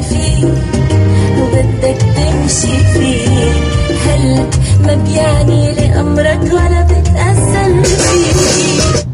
فيك فيه وبدك تمشي فيه هل ما بيعني لأمرك ولا بتأثر فيه